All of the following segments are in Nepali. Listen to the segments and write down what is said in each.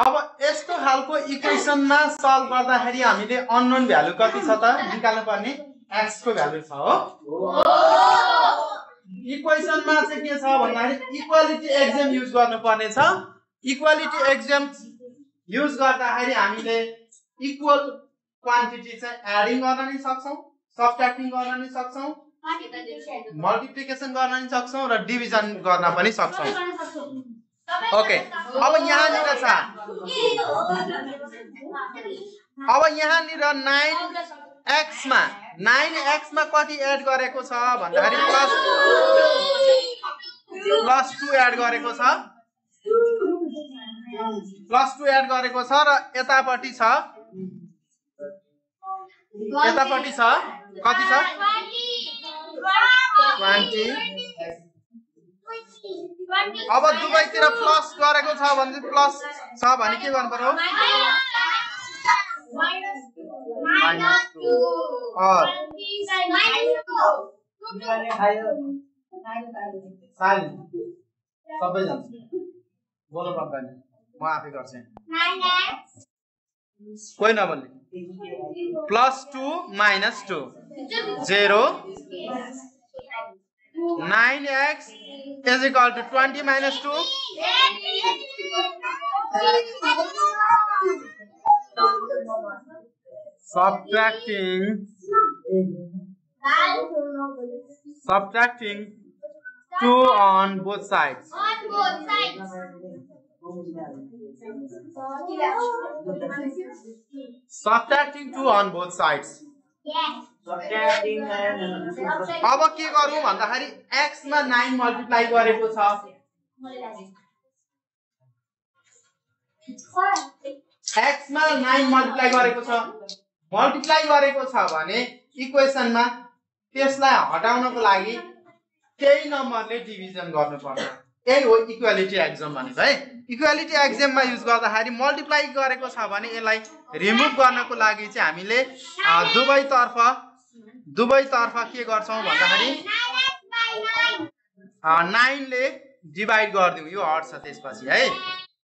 अब यस्तो खालको इक्वेसनमा सल्भ गर्दाखेरि हामीले अननोन भ्यालु कति छ त? निकाल्नु पर्ने एक्सको भ्यालु छ हो। इक्वेसनमा चाहिँ के छ भन्दाखेरि इक्वालिटी एक्जाम युज गर्नुपर्ने छ। इक्वालिटी एक्जाम युज गर्दाखेरि हामीले इक्वल क्वान्टिटी चाहिँ एडिङ गर्न नि सक्छौँ सब्ट्याक्टिङ गर्न नि सक्छौँ मल्टिप्लिकेसन गर्न नि सक्छौँ र डिभिजन गर्न पनि सक्छौँ। ओके अब यहाँनिर छ। अब यहाँनिर नाइन एक्समा नाइन एक्समा कति एड गरेको छ भन्दाखेरि प्लस प्लस टू एड गरेको छ। प्लस टू एड गरेको छ र यतापट्टि छ। यतापट्टि छ। कति छ? ट्वेन्टी अब दुवैतिर प्लस गरेको छ भने चाहिँ प्लस छ भने के गर्नु पर्यो? और साइल सबैजना बोल्नु पर्दैन म आफै गर्छु कोही नबोल्ने plus two minus two zero nine x is equal to 20 minus 2. Subtracting subtracting 2 on both sides. On both sides. Subtracting 2 on both sides. Yes. अब के गरौँ भन्दाखेरि x मा 9 मल्टिप्लाई गरेको छ। x मा 9 मल्टिप्लाई गरेको छ। मल्टिप्लाई गरेको छ भने इक्वेसनमा त्यसलाई हटाउनको लागि त्यही नम्बरले डिभिजन गर्नुपर्छ। यही हो इक्वालिटी एक्जाम भनेको है। इक्वालिटी एक्जाममा युज गर्दाखेरि मल्टिप्लाई गरेको छ भने यसलाई रिमुभ गर्नको लागि चाहिँ हामीले दुवैतर्फ दुवैतर्फ के गर्छौँ भन्दाखेरि नाइनले डिभाइड गरिदिउँ यो हट्छ त्यसपछि है?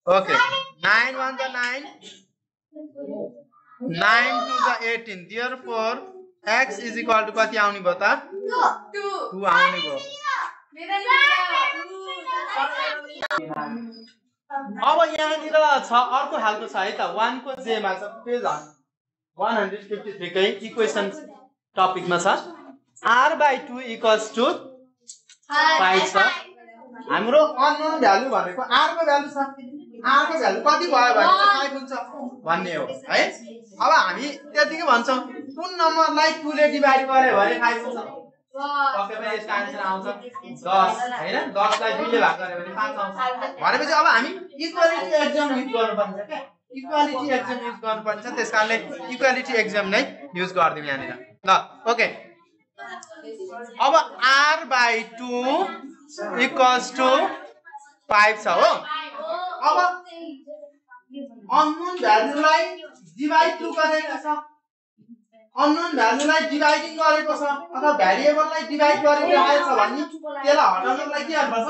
Okay nine one the nine nine to the eighteen there four x is equal to कति आउने भयो त? टु आउने भयो। अब यहाँनिर छ अर्को खालको छ है त। वानको जेमा छ। पेज वान हन्ड्रेड फिफ्टी थ्रीकै इक्वेसन टपिकमा छ? R by two equals to five छ। हाम्रो अननोन भ्यालु भनेको आरको भ्यालु छ? आरको भ्यालु कति भयो भने फाइभ हुन्छ भन्ने हो है? अब हामी त्यतिकै भन्छौँ कुन नम्बरलाई टूले डिभाइड गर्यो भने फाइभ हुन्छ? पक्कै यसको आन्सर आउँछ दस होइन? दसलाई दुईले भाग गऱ्यो भने पाँच आउँछ। भनेपछि अब हामी इक्वालिटी एक्जाम गर्नुपर्ने छ क्या। इक्वालिटी एक्जाम युज गर्नुपर्ने छ। त्यस कारणले इक्वालिटी एक्जाम नै युज गरिदिउँ यहाँनिर। ल ओके अब R by two equals to five छ हो। अब अननोन भ्यालुलाई डिभाइड टु गरेको छ। अननोन भ्यालुलाई डिभाइडिङ गरेको छ। अथवा भ्यारिएबललाई डिभाइड गरेको आएछ भने त्यसलाई हटाउनको लागि के गर्नुपर्छ?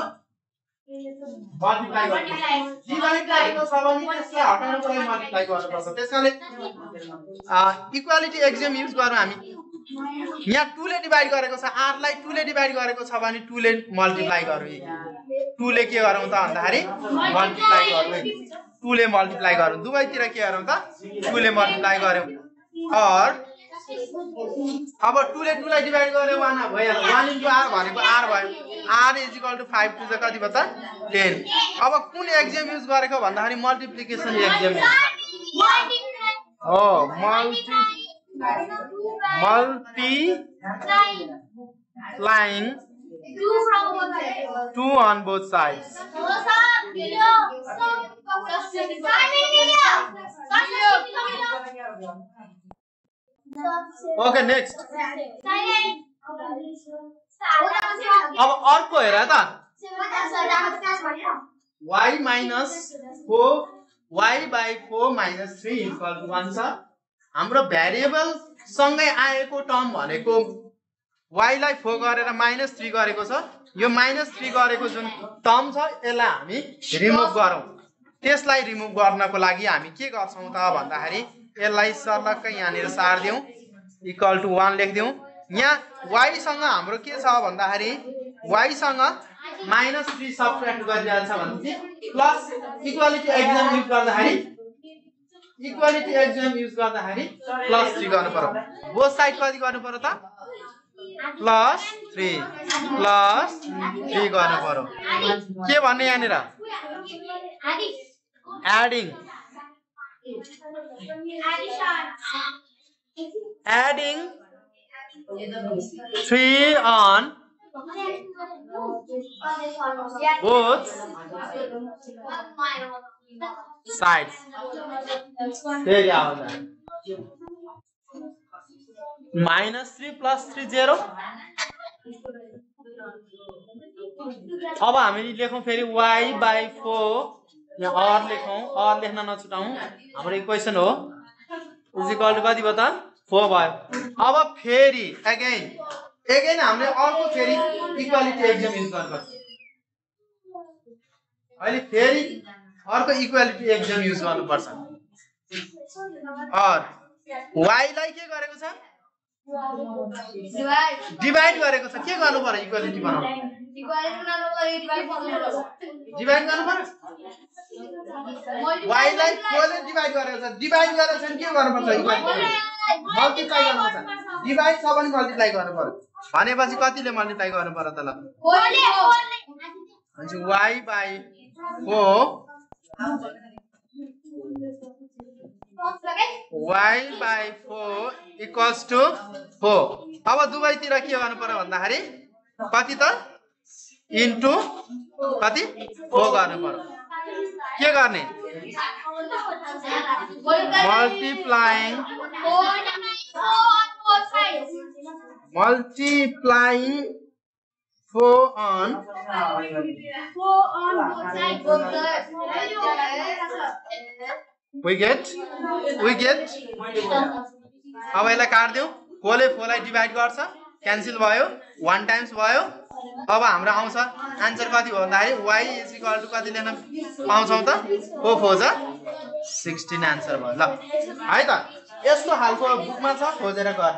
इक्वालिटी एक्जाम युज गरौँ हामी। यहाँ टूले डिभाइड गरेको छ आरलाई टूले डिभाइड गरेको छ भने टूले मल्टिप्लाई गरौँ। टूले के गरौँ त भन्दाखेरि मल्टिप्लाई गरौँ। टूले मल्टिप्लाई गरौँ। दुवैतिर के गरौँ त? टूले मल्टिप्लाई गरौँ। अर अब टूले टूलाई डिभाइड गर्यो वान भइहाल्यो वान इन्टु आर भनेको आर भयो। R is equal to five two चाहिँ कति भयो त? टेन अब कुन एक्जाम युज गरेको भन्दाखेरि मल्टिप्लिकेसन एक्जाम हो multi multiplying 2 on both sides. Okay, next. अब अर्को हेर त। Y minus four y by four minus three equal to one छ। हाम्रो भ्यारिएबल सँगै आएको टर्म भनेको y लाई फोर गरेर माइनस थ्री गरेको छ। यो माइनस थ्री गरेको जुन टर्म छ यसलाई हामी रिमुभ गरौँ। त्यसलाई रिमुभ गर्नको लागि हामी के गर्छौँ त भन्दाखेरि यसलाई सर्लक्कै यहाँनिर सारिदिउँ। इक्वल टु वान लेखिदिउँ। यहाँ वाइसँग हाम्रो के छ भन्दाखेरि वाइसँग माइनस थ्री सब्ट्र्याक्ट गरिरहेको छ भनेपछि प्लस इक्वालिटी एक्जाम युज गर्दाखेरि इक्वालिटी एक्जाम युज गर्दाखेरि प्लस थ्री गर्नु पर्यो। साइड कति गर्नु पर्यो त? प्लस थ्री प्लस थ्री गर्नु पर्यो। के भन्ने यहाँनिर? Adding adding three on both sides. फेरि आउँदा minus three plus three zero अब हामीले लेखौँ फेरि वाइ बाई फोर यहाँ अर लेखौँ अर लेख्न नछुटाउँ। हाम्रो इक्वेसन हो। इजिकल कति भयो त? फोर भयो। अब फेरि एगेन एगेन हामीले अर्को फेरि इक्वालिटी एक्जाम युज गर्नुपर्छ। अहिले फेरि अर्को इक्वालिटी एक्जाम युज गर्नुपर्छ। अर वाइलाई के गरेको छ? डिभाइड गरेको छ। के गर्नु पर्यो इक्वालिटी बनाउनु? डिभाइड गर्नु पर्यो वाइलाई फोरले डिभाइड गरेको छ? डिभाइड छ भने के गर्नुपर्छ? मल्टिप्लाई गर्नुपर्छ। डिभाइड छ भने मल्टिप्लाई गर्नु पर्यो भनेपछि कतिले मल्टिप्लाई गर्नु पर्यो त ल Y by four Y by four equals to four अब दुवैतिर के गर्नु पर्यो भन्दाखेरि? कति त? इन्टु कति? फोर गर्नु पर्यो के गर्ने? Multiplying multiplying four on we get? We get? अब यसलाई काटिदिउँ। फोरले फोरलाई डिभाइड गर्छ। क्यान्सल भयो? वान टाइम्स भयो? अब हाम्रो आउँछ। एन्सर कति भयो भन्दाखेरि वाइ इक्वल टु कति लेख्न पाउँछौँ त? फोर छ। सिक्सटिन एन्सर भयो। ल है त। यस्तो खालको बुकमा छ खोजेर गर।